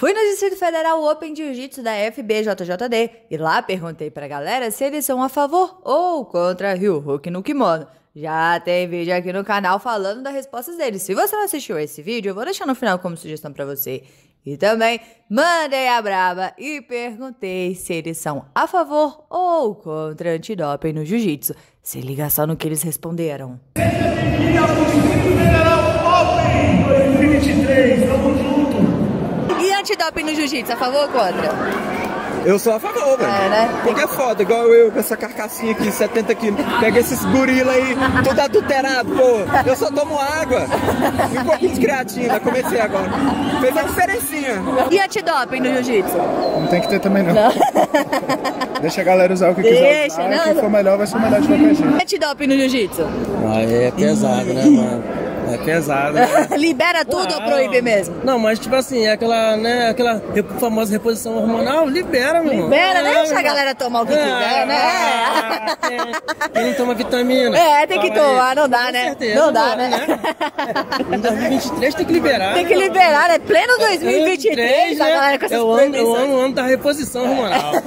Fui no Distrito Federal Open Jiu-Jitsu da FBJJD e lá perguntei pra galera se eles são a favor ou contra Ryuhook no kimono. Já tem vídeo aqui no canal falando das respostas deles. Se você não assistiu esse vídeo, eu vou deixar no final como sugestão pra você. E também mandei a braba e perguntei se eles são a favor ou contra antidoping no jiu-jitsu. Se liga só no que eles responderam. E antidoping no jiu-jitsu, a favor ou contra? Eu sou a favor, velho. É, né? Porque é foda, igual eu com essa carcassinha aqui, 70 quilos. Pega esses gorila aí, tudo adulterado, pô. Eu só tomo água e um pouquinho de creatina. Comecei agora. Fez a diferencinha. E antidoping no jiu-jitsu? Não tem que ter também não. Deixa a galera usar o que Deixa, quiser usar. não. O que for melhor vai ser melhor de qualquer jeito. E antidoping no jiu-jitsu? Aí é pesado, né, mano? É pesado, né? Libera tudo ou proíbe mesmo? Não, mas tipo assim, é aquela, né, aquela famosa reposição hormonal, libera, meu. Libera, É, deixa a galera tomar o que irmão. quiser, né? Ah, é. Quem não toma vitamina? É, tem que tomar, não dá, Com né? certeza, Não dá, bora, né? Em 2023 tem que liberar. Tem que né? liberar, né? Pleno 2023, a galera com essas É o ano, é o proibições. ano, o ano da reposição hormonal.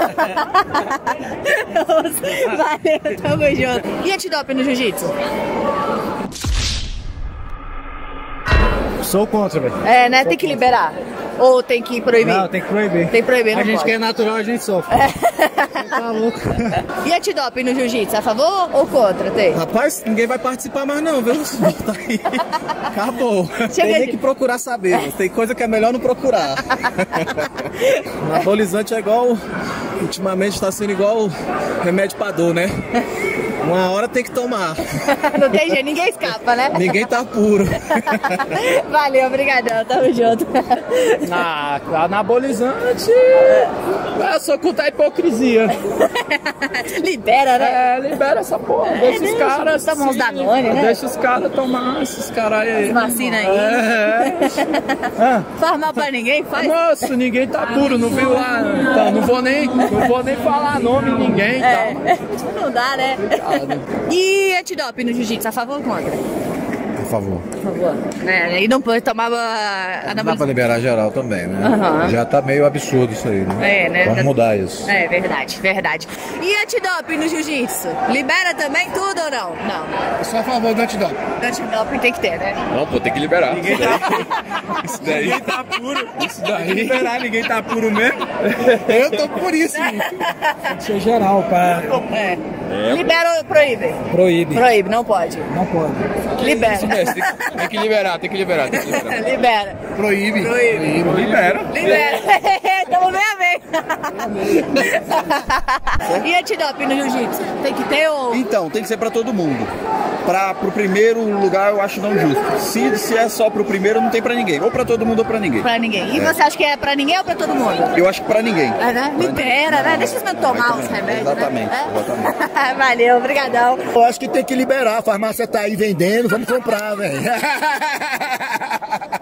Valeu, tamo junto. E antidoping no jiu-jitsu? Sou contra, velho. É, né? Tem que liberar. Ou tem que proibir? Não, tem que proibir. Tem que proibir, A gente pode. que é natural, a gente sofre. Você tá louco. E antidoping no jiu-jitsu, a favor ou contra? Tem? Rapaz, ninguém vai participar mais não, viu? Tá aí. Acabou. Chega tem de- que procurar saber. Tem coisa que é melhor não procurar. Anabolizante é igual. Ultimamente tá sendo igual remédio pra dor, né? Uma hora tem que tomar. Não tem jeito, ninguém escapa, né? Ninguém tá puro. Valeu, obrigadão, tamo junto. Ah, anabolizante. Eu sou contra a hipocrisia. Libera, né? É, libera essa porra. deixa os caras. toma uns Danone, né? Deixa os caras tomar esses caras aí. Vacina aí. É. Ah, Faz mal pra ninguém, faz. Nossa, ninguém tá puro, não viu lá? Então, não vou nem, não vou nem falar nome de ninguém. É, não dá, né? E antidoping no jiu-jitsu, a favor ou contra? Por favor. Por favor. É, e não pode tomar a Não dá pra liberar geral também, né? Aham. Já tá meio absurdo isso aí, né? É, né? Vamos mudar isso. É, verdade, verdade. E antidoping no jiu-jitsu? Libera também tudo ou não? Não. Eu sou a favor do antidoping. Antidoping tem que ter, né? Não, pô, tem que liberar. Isso daí. Ninguém tá puro. Isso daí. Liberar, ninguém tá puro mesmo. Eu tô por isso. Isso é geral, pá. É. Libera ou proíbe? Proíbe. Proíbe, não pode. Não pode. Libera. Isso mesmo, tem que, tem que liberar, tem que liberar, tem que liberar. Libera. Proíbe. Proíbe. Libera. Libera. Tamo bem a bem. e antidoping no jiu-jitsu? Tem que ter ou... Então, tem que ser pra todo mundo. Pra, pro primeiro lugar eu acho não justo. Se, se é só pro primeiro, não tem pra ninguém. Ou pra todo mundo ou pra ninguém. Pra ninguém. E você acha que é pra ninguém ou pra todo mundo? Eu acho que pra ninguém. É, né? Libera, né? Deixa os meus tomar os remédios, Exatamente, né? exatamente. Valeu, obrigadão. Eu acho que tem que liberar. A farmácia tá aí vendendo, vamos comprar, velho.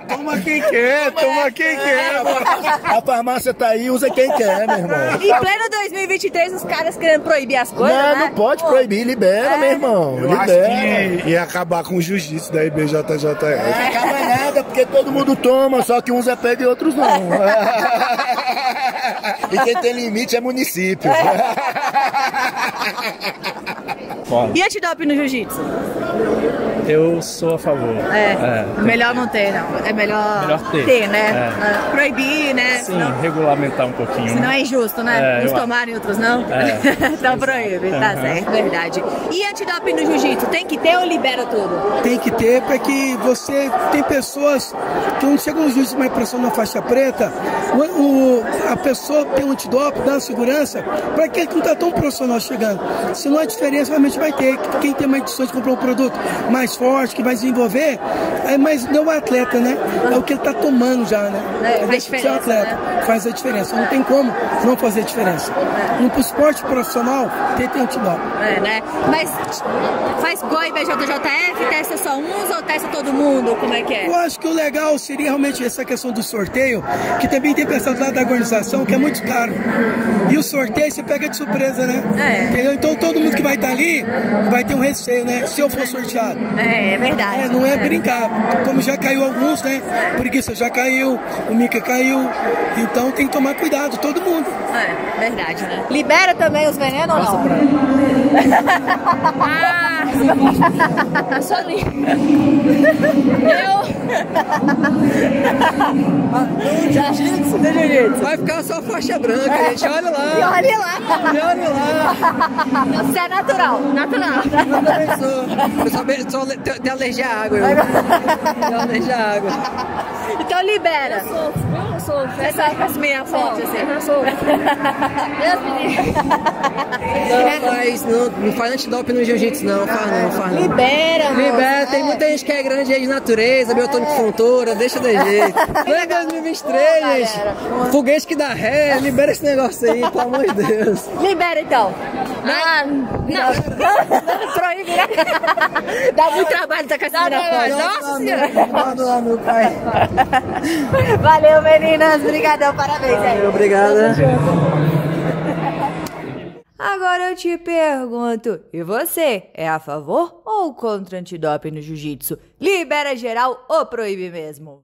Toma quem quer, toma quem quer. A farmácia tá aí, usa quem quer, meu irmão. Em pleno 2023, os caras querendo proibir as coisas, Não, né? não pode proibir, libera, É. meu irmão. Eu acho libera. que ia acabar com o jiu-jitsu da IBJJF. Não acaba nada, porque todo mundo toma, só que uns é pego e outros não. e quem tem limite é município. E antidoping no jiu-jitsu? Eu sou a favor. É, melhor não ter, não. É melhor, Melhor ter. né? É. Proibir, né? Sim, Senão, regulamentar um pouquinho. senão é injusto, né? É, Uns eu- tomarem, outros não. É. então proíbe, tá Aham. certo, verdade. E antidoping no jiu-jitsu? Tem que ter ou libera tudo? tem que ter para que você tem pessoas que não chegam nos juízes mais pressão na faixa preta, o, o- a pessoa tem um antidoping, dá uma segurança para aquele que não está tão profissional chegando. Senão a diferença realmente vai ter. Quem tem mais condições de comprar um produto mais forte, que vai desenvolver, é mais não é o atleta, né? É o que ele está tomando já, né? É, faz de ser atleta, né? faz a diferença. Não tem como não fazer diferença. No pro esporte profissional, tem que ter antidoping. É, né? Mas faz igual a IBJJF, testa só uns ou testa todo mundo? Como é que é? Eu acho que o legal seria realmente essa questão do sorteio, que também tem pensado lá da organização, que é muito caro. E o sorteio você pega de surpresa, né? É. Entendeu? Então todo mundo que vai estar ali vai ter um receio, né? Se eu for sorteado. É, é verdade. É, não é brincar. Como já caiu alguns, né? Preguiça já caiu, o Mica caiu. Então tem que tomar cuidado, todo mundo. É, verdade, né? Libera também os venenos ou não? ah, só ali. Eu. No jiu-jitsu, jiu-jitsu. vai ficar só faixa branca, gente. Olha E lá. olha lá. E olha lá. Você é natural. Natural. Eu também sou. Eu só, be- só tenho tenho alergia à água. Eu. Tenho alergia à água. Então libera. Eu sou. Essa é as minhas fontes, assim. Eu sou. Deus me livre. Não, mas não, não faz antidoping no jiu-jitsu, não. Faz não, faz não. Libera. Libera, tem muita gente que é grande aí de natureza, biotônico fontura, deixa de jeito. Não é 2023, gente. Foguete que dá ré, libera esse negócio aí, pelo amor de Deus. Libera então. Ah, não. Proíbe, né? Dá muito trabalho tá com essa menina Nossa senhora. Manda lá, meu pai. Valeu, meninas. Obrigadão, parabéns aí. Obrigada. Agora eu te pergunto, e você é a favor ou contra antidoping no jiu-jitsu? Libera geral ou proíbe mesmo?